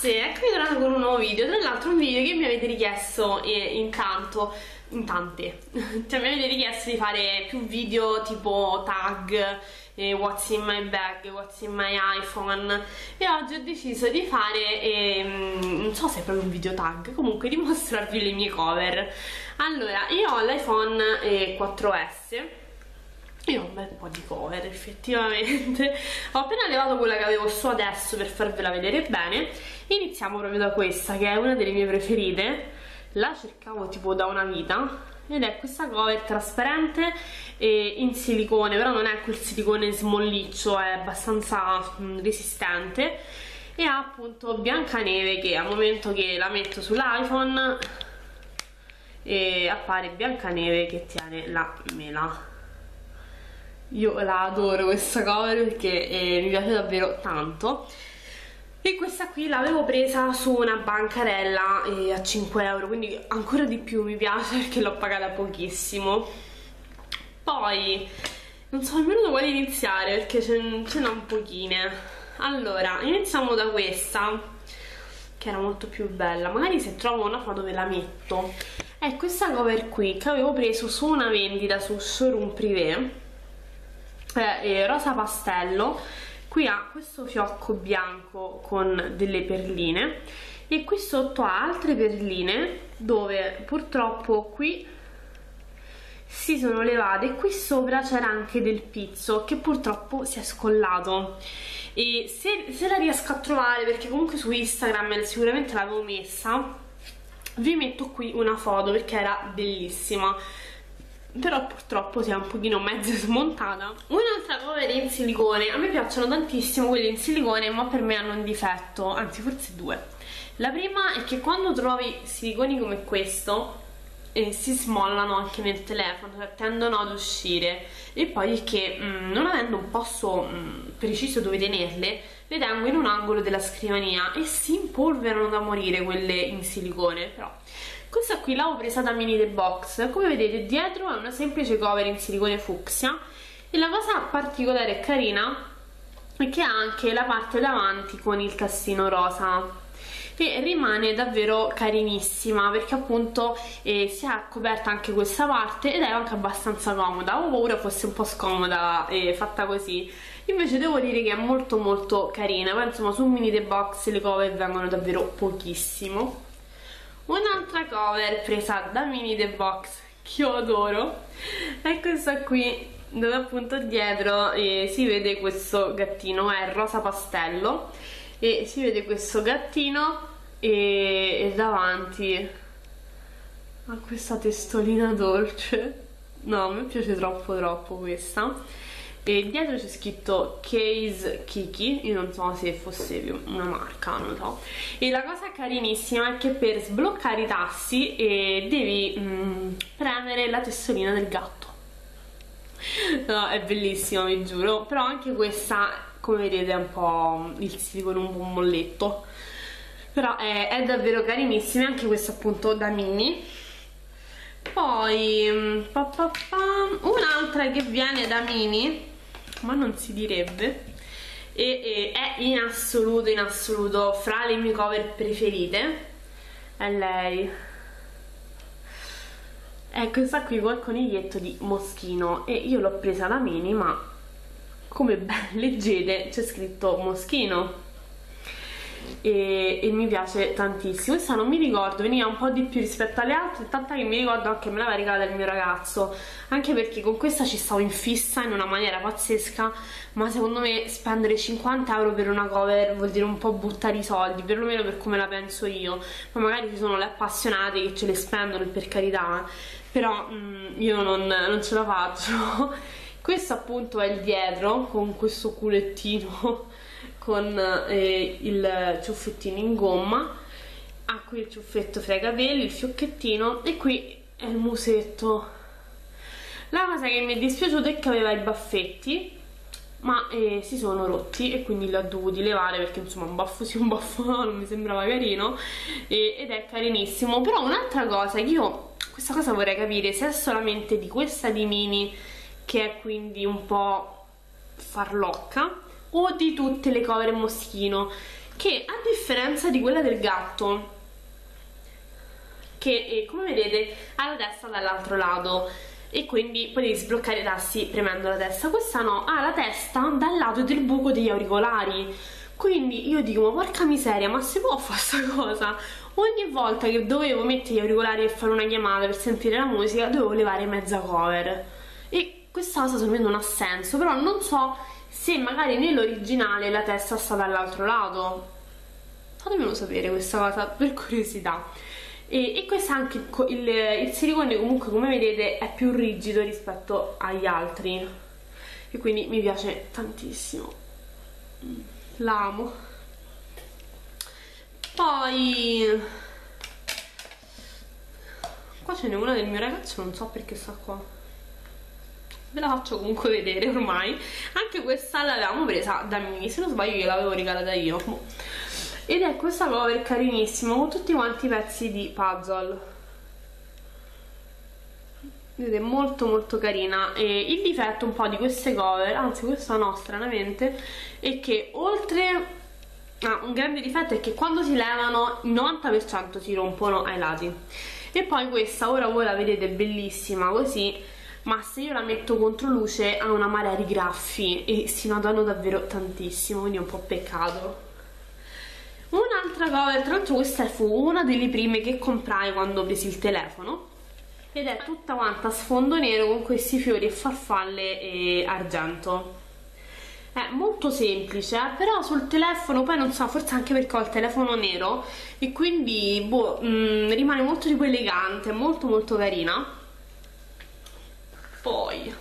ragazze, eccomi tornata con un nuovo video. Tra l'altro un video che mi avete richiesto eh, intanto In tante Cioè mi avete richiesto di fare più video tipo tag eh, What's in my bag, what's in my iPhone. E oggi ho deciso di fare eh, Non so se è proprio un video tag Comunque di mostrarvi le mie cover. Allora, io ho l'iPhone eh, 4S io ho un bel po' di cover effettivamente. Ho appena levato quella che avevo su adesso per farvela vedere bene. Iniziamo proprio da questa che è una delle mie preferite. La cercavo tipo da una vita ed è questa cover trasparente e in silicone però non è quel silicone smolliccio è abbastanza mm, resistente. E ha appunto Biancaneve che al momento che la metto sull'iPhone appare Biancaneve che tiene la mela io la adoro questa cover perché eh, mi piace davvero tanto. E questa qui l'avevo presa su una bancarella eh, a 5 euro quindi ancora di più mi piace perché l'ho pagata pochissimo. Poi non so nemmeno da quale iniziare perché ce n'è un pochine. Allora iniziamo da questa che era molto più bella. Magari se trovo una foto ve la metto. È questa cover qui che avevo preso su una vendita su showroom privé è rosa pastello qui ha questo fiocco bianco con delle perline e qui sotto ha altre perline dove purtroppo qui si sono levate. E qui sopra c'era anche del pizzo che purtroppo si è scollato. E se, se la riesco a trovare perché comunque su Instagram sicuramente l'avevo messa vi metto qui una foto perché era bellissima però purtroppo si è un pochino mezzo smontata. Un'altra cover in silicone. A me piacciono tantissimo quelle in silicone ma per me hanno un difetto. Anzi forse due. La prima è che quando trovi siliconi come questo eh, si smollano anche nel telefono cioè tendono ad uscire. E poi che mh, mm, non avendo un posto mh, mm, preciso dove tenerle le tengo in un angolo della scrivania e si impolverano da morire quelle in silicone però questa qui l'avevo presa da Mini The Box. Come vedete dietro è una semplice cover in silicone fucsia. E la cosa particolare e carina è che ha anche la parte davanti con il tastino rosa. E rimane davvero carinissima perché appunto eh, si è coperta anche questa parte ed è anche abbastanza comoda. Avevo paura fosse un po' scomoda eh, fatta così. Invece devo dire che è molto molto carina. Poi insomma su Mini The Box le cover vengono davvero pochissimo un'altra cover presa da Mini The Box che io adoro. È questa qui dove appunto dietro eh, si vede questo gattino è rosa pastello e si vede questo gattino e, e davanti ha questa testolina dolce. No, me piace troppo troppo questa e dietro c'è scritto Case Kiki io non so se fosse una marca non so. E la cosa carinissima è che per sbloccare i tassi eh, devi mm, premere la testolina del gatto. No è bellissima vi giuro. Però anche questa come vedete è un po' il silicone un po' molletto. Però è, è davvero carinissima anche questa appunto da mini poi mm, un'altra che viene da mini ma non si direbbe. E, e, è in assoluto in assoluto fra le mie cover preferite. È lei. È questa qui col coniglietto di Moschino. E io l'ho presa da mini ma come ben leggete c'è scritto Moschino e, e, mi piace tantissimo. Questa non mi ricordo veniva un po' di più rispetto alle altre tanta che mi ricordo anche me l'aveva regalata il mio ragazzo. Anche perché con questa ci stavo in fissa in una maniera pazzesca ma secondo me spendere 50 euro per una cover vuol dire un po' buttare i soldi perlomeno per come la penso io. Ma magari ci sono le appassionate che ce le spendono per carità però mh, mm, io non, non ce la faccio. Questo appunto è il dietro con questo culettino con eh, il ciuffettino in gomma ha qui il ciuffetto fra i capelli, il fiocchettino e qui è il musetto. La cosa che mi è dispiaciuta è che aveva i baffetti ma eh, si sono rotti e quindi li ho dovuti levare perché insomma un baffo sì un baffo no non mi sembrava carino e, ed è carinissimo. Però un'altra cosa io questa cosa vorrei capire se è solamente di questa di Mini che è quindi un po' farlocca o di tutte le cover moschino che a differenza di quella del gatto che eh, come vedete ha la testa dall'altro lato e quindi potete sbloccare i tasti premendo la testa. Questa no, ha la testa dal lato del buco degli auricolari. Quindi io dico ma porca miseria ma si può fare questa cosa? Ogni volta che dovevo mettere gli auricolari e fare una chiamata per sentire la musica dovevo levare mezza cover. E questa cosa secondo me non ha senso però non so se magari nell'originale la testa sta dall'altro lato. Fatemelo sapere questa cosa per curiosità. E, e questo anche il, il silicone comunque come vedete è più rigido rispetto agli altri. E quindi mi piace tantissimo. L'amo poi qua ce n'è una del mio ragazzo non so perché sta qua ve la faccio comunque vedere ormai. Anche questa l'avevamo presa da Mini se non sbaglio gliel'avevo regalata io. Ed è questa cover carinissima con tutti quanti i pezzi di puzzle. Vedete molto molto carina. E il difetto un po' di queste cover anzi questa no stranamente è che oltre Ah, un grande difetto è che quando si levano il 90% si rompono ai lati. E poi questa ora voi la vedete bellissima così ma se io la metto contro luce ha una marea di graffi e si notano davvero tantissimo quindi è un po' peccato. Un'altra cover, tra l'altro questa fu una delle prime che comprai quando ho preso il telefono. Ed è tutta quanta a sfondo nero con questi fiori e farfalle e argento. È molto semplice eh? però sul telefono poi non so forse anche perché ho il telefono nero e quindi boh, mh, mm, rimane molto tipo elegante molto molto carina poi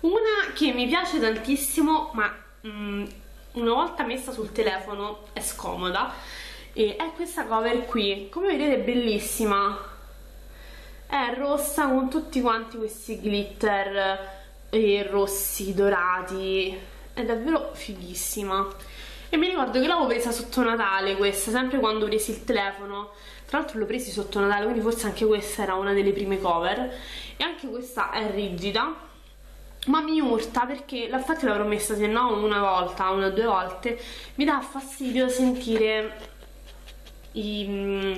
una che mi piace tantissimo ma mh, mm, una volta messa sul telefono è scomoda e è questa cover qui. Come vedete è bellissima. È rossa con tutti quanti questi glitter rossi dorati. È davvero fighissima e mi ricordo che l'avevo presa sotto Natale questa sempre quando ho preso il telefono. Tra l'altro l'ho presi sotto Natale quindi forse anche questa era una delle prime cover. E anche questa è rigida ma mi urta perché infatti l'avrò messa se no una volta, una o due volte. Mi dà fastidio sentire i, mm,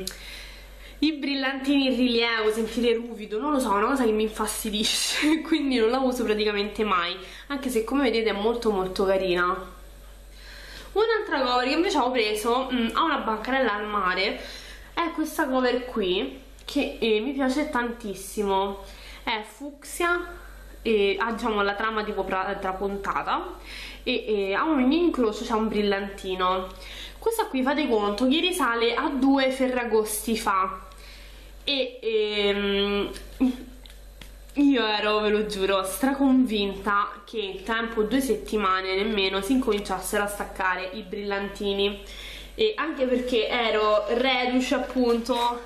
i brillantini in rilievo, sentire ruvido, non lo so, è una cosa che mi infastidisce quindi non la uso praticamente mai. Anche se come vedete è molto molto carina un'altra cover che invece ho preso mh, mm, a una bancarella al mare è questa cover qui che eh, mi piace tantissimo. È fucsia e ha diciamo la trama tipo trapuntata e, e a ogni incrocio c'è un brillantino. Questa qui fate conto che risale a due ferragosti fa. E, e ehm, io ero, ve lo giuro, straconvinta che in tempo due settimane nemmeno si incominciassero a staccare i brillantini. E anche perché ero reduce appunto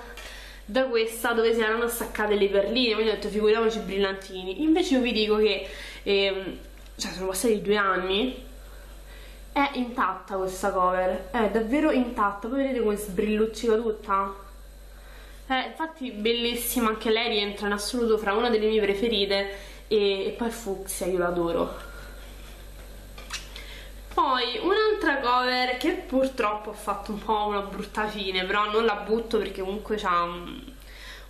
da questa dove si erano staccate le perline. Quindi ho detto figuriamoci i brillantini. Invece io vi dico che ehm, cioè sono passati due anni è intatta questa cover. È davvero intatta poi vedete come sbrilluccica tutta eh, infatti bellissima anche lei rientra in assoluto fra una delle mie preferite e, e poi fucsia io l'adoro poi un'altra cover che purtroppo ha fatto un po' una brutta fine, però non la butto perché comunque ha un,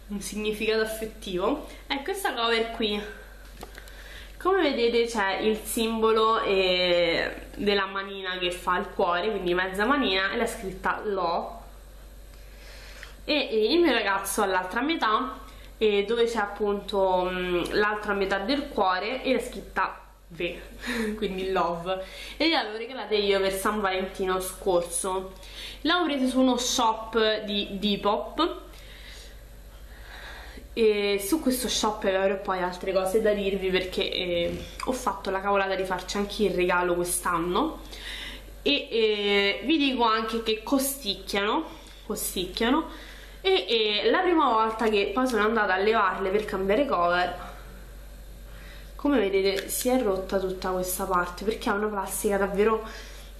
un significato affettivo, è questa cover qui. Come vedete c'è il simbolo eh, della manina che fa il cuore, quindi mezza manina, e la scritta Lo. E, e il mio ragazzo all'altra metà, eh, dove c'è appunto l'altra metà del cuore e la scritta V, quindi Love, e le avevo regalate io per San Valentino scorso. L'avevo presa su uno shop di Depop. E su questo shop avrò poi altre cose da dirvi perché eh, ho fatto la cavolata di farci anche il regalo quest'anno. E eh, vi dico anche che costicchiano, costicchiano e, e la prima volta che poi sono andata a levarle per cambiare cover come vedete si è rotta tutta questa parte perché è una plastica davvero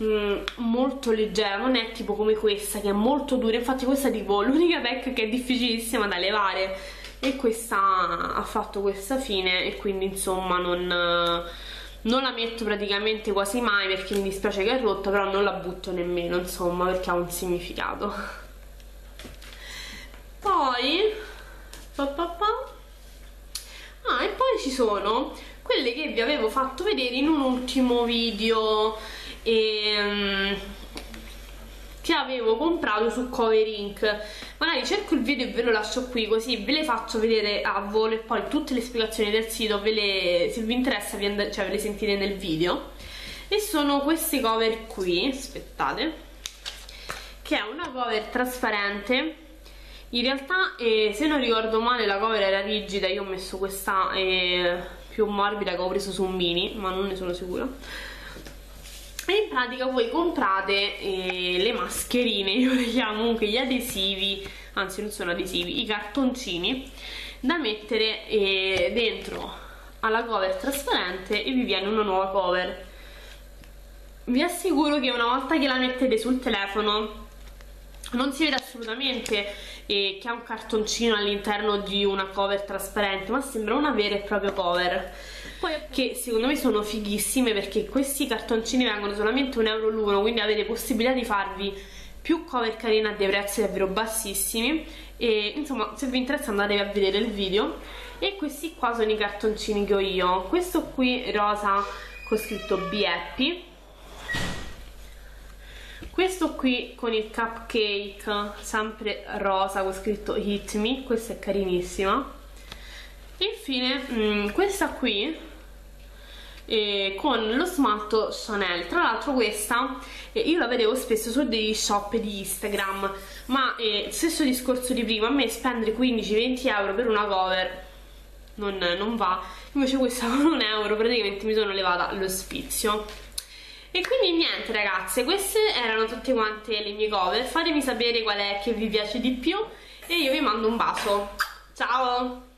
mm, molto leggera non è tipo come questa che è molto dura. Infatti questa è tipo l'unica tech che è difficilissima da levare. E questa ha fatto questa fine e quindi insomma non, non la metto praticamente quasi mai perché mi dispiace che è rotta però non la butto nemmeno insomma perché ha un significato poi pa pa pa. ah e poi ci sono quelle che vi avevo fatto vedere in un ultimo video ehm, che avevo comprato su Cover Inc magari cerco il video e ve lo lascio qui così ve le faccio vedere a volo e poi tutte le spiegazioni del sito le, se vi interessa vi cioè ve le sentite nel video. E sono queste cover qui aspettate che è una cover trasparente in realtà eh, se non ricordo male la cover era rigida io ho messo questa eh, più morbida che ho preso su un mini ma non ne sono sicura e in pratica voi comprate eh, le mascherine, io le chiamo comunque gli adesivi, anzi non sono adesivi, i cartoncini da mettere eh, dentro alla cover trasparente e vi viene una nuova cover. Vi assicuro che una volta che la mettete sul telefono non si vede assolutamente eh, che ha un cartoncino all'interno di una cover trasparente ma sembra una vera e propria cover poi, che secondo me sono fighissime perché questi cartoncini vengono solamente un euro l'uno quindi avete possibilità di farvi più cover carine a dei prezzi davvero bassissimi. E insomma se vi interessa andatevi a vedere il video. E questi qua sono i cartoncini che ho io. Questo qui rosa con scritto Be Happy questo qui con il cupcake sempre rosa con scritto Hit Me questa è carinissima infine mh, mm, questa qui eh, con lo smalto Chanel. Tra l'altro questa eh, io la vedevo spesso su dei shop di Instagram ma eh, stesso discorso di prima a me spendere 15-20 euro per una cover non, non va. Invece questa con un euro praticamente mi sono levata lo sfizio e quindi niente ragazze queste erano tutte quante le mie cover. Fatemi sapere qual è che vi piace di più. E io vi mando un bacio. Ciao